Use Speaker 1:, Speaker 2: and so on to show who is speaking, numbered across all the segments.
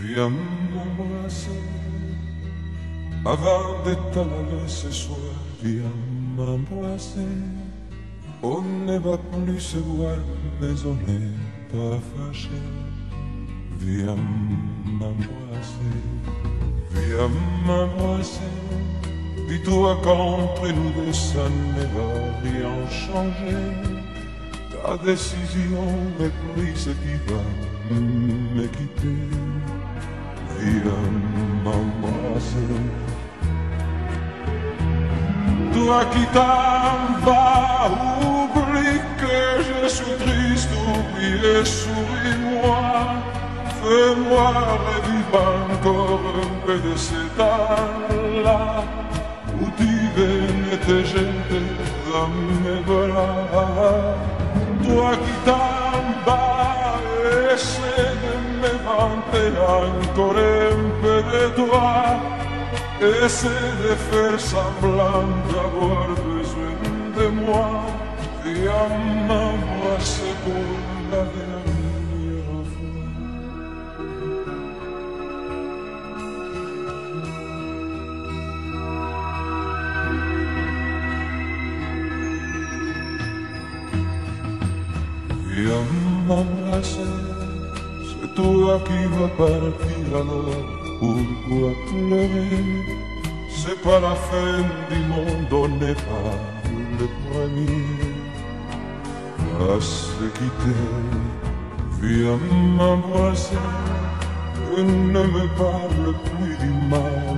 Speaker 1: Viens m'embrasser avant d'étaler ce soir. Viens m'embrasser. On ne va plus se voir, mais on n'est pas fâché. Viens m'embrasser. Viens m'embrasser. Dis-toi qu'entre nous deux, ça ne va rien changer. Est prise qui va me quitter. Viens m'embrasser. Toi qui t'en vas, oublie que je suis triste, oublie souris-moi. Fais-moi revivre encore un peu de cet âge-là où tu venais te jeter dans mes bras. Toi qui t'en vas, essaie de me vanter encore un peu de toi. Essaie de faire semblant d'avoir besoin de moi. Viens Viens m'embrasser, c'est toi qui vas partir alors, pourquoi pleurer C'est pas la fin du monde, on n'est pas le premier à se quitter. Viens m'embrasser, ne me parle plus du mal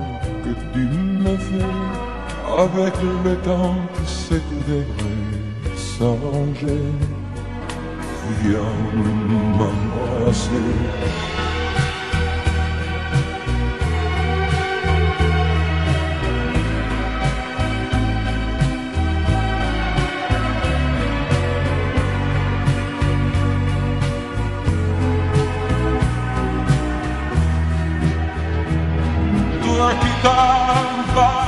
Speaker 1: que tu me fais. Avec le temps, c'est devrait s'arranger. Viens m'embrasser. Toi qui t'en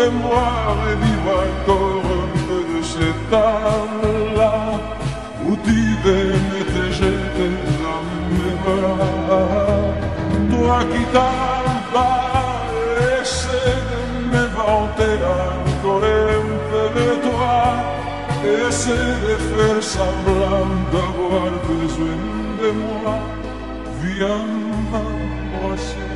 Speaker 1: Fais-moi revivre encore un peu de cet âme-là où tu te jeter dans mes bras. Toi qui t'en vas, essaie de me vanter encore un peu de toi. Essaie de faire semblant d'avoir besoin de moi. Viens m'embrasser.